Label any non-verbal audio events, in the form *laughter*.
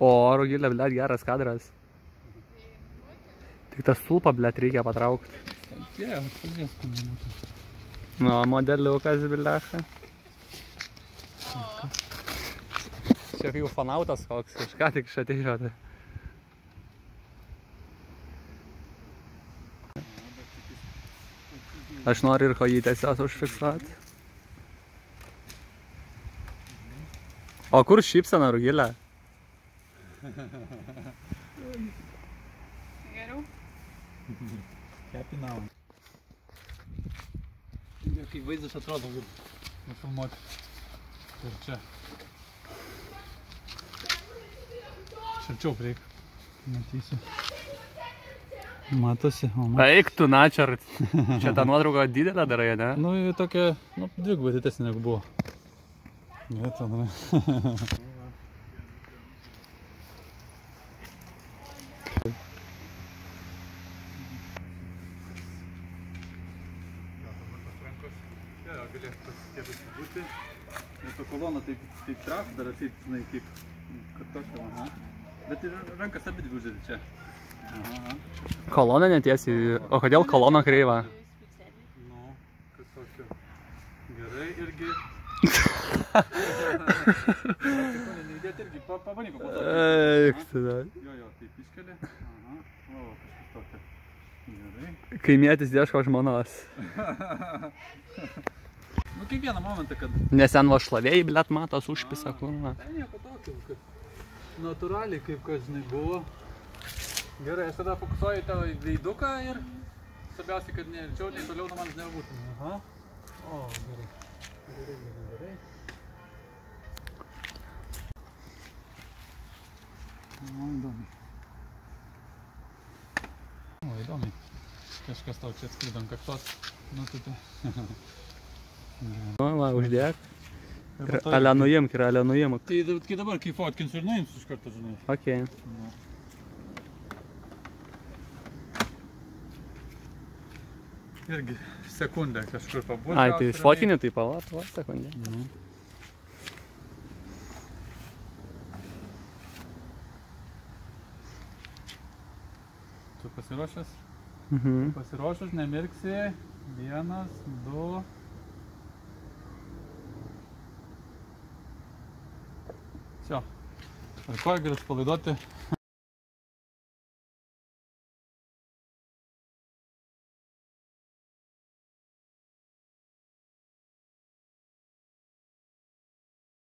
O, rugilė, blėt, geras kadras. Tik tas stulpą, blėt, reikia patraukti. Nu, modeliukas, blėt. Čia jau fanautas koks, kažką tik iš atėjo. Aš noriu ir kojytės jos užfiksuoti. O kur šypsena rugilė? Geriau? Kepinau. Kaip vaizdas atrodo, kaip nufilmuoti. Ir čia. Šarčiau prieik. Matysiu. Matosi, o man. Eik tu, načart. Čia ta nuotrauka didelė darai, ne? Nu, tokia, nu, dvigubai didesnė negu buvo. *laughs* Bet, nu. Ta kolona taip, taip traf, dar taip, žinai, kaip, kad tokia, aha. Bet ir rankas abi dvi uždedi čia. Aha. Kolona netiesiai. O kodėl kolona kreiva? Nu, kas tokio. Gerai, irgi. *laughs* Neįdėti irgi, pa- pabandyk papuototi. Eik tada. Jo, jo, taip iškeli. Aha, o, kažkas tokio. Gerai. Kaimietis ieško žmonos. *laughs* Nu, kiekvieną momentą, kad... Nes ten va šlavėjai, blėt, matos užpisa kūną. Tai nieko tokio, kad natūraliai, kaip kas žinai buvo. Gerai, aš tada fokusuoju tavo veiduką ir svarbiausia, kad ne arčiau, nei toliau nuo manęs nebūtų. Aha. O, gerai. Gerai, gerai, gerai. O, įdomiai. O, įdomiai. Kažkas tau čia atskrido ant kaktos. Nu, tai tai. *laughs* Nu, va, uždėk. Ir Ale nuimk, ir ale nuimk. Tai kai dabar, kai fotkinsiu ir nuimsiu iš karto, žinai. Ok. Irgi sekundę kažkur pabūti. Ai, tai fotinį tai pavat, va, sekundė. Nu. Tu pasiruošęs? Mhm. Pasiruošęs, nemirksi. Vienas, du. Čia. Ar ko gali atsipalaiduoti?